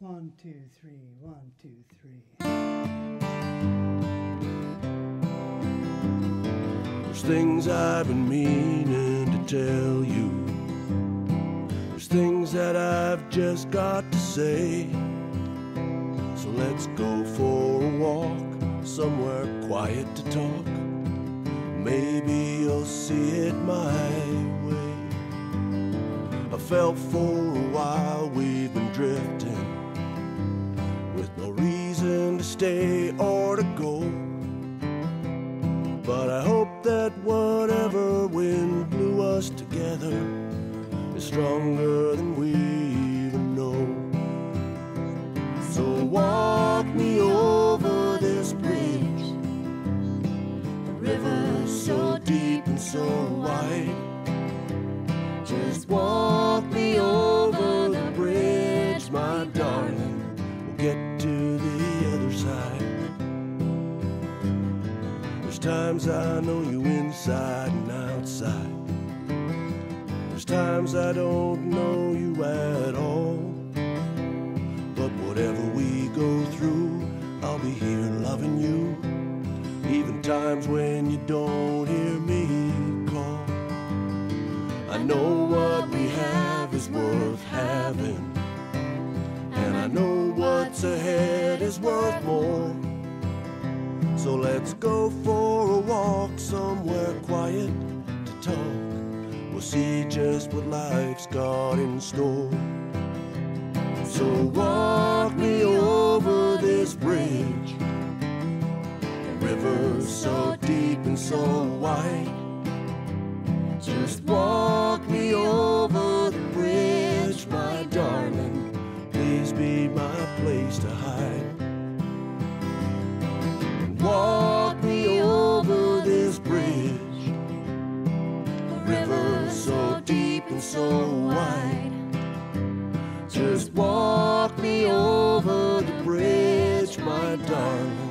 One, two, three, one, two, three. There's things I've been meaning to tell you. There's things that I've just got to say. So let's go for a walk somewhere quiet to talk. Maybe you'll see it my way. I felt for a while or to go. But I hope that whatever wind blew us together is stronger than we even know. So walk me over this bridge, the river so deep and so wide. Just walk me over the bridge, my darling. We'll get to the side. There's times I know you inside and outside. There's times I don't know you at all. But whatever we go through, I'll be here loving you. Even times when you don't hear me call. I know what we have is worth having. And I know what's ahead is worth more. So let's go for a walk somewhere quiet to talk. We'll see just what life's got in store. So walk me over this bridge. The river's so deep and so wide. Darling.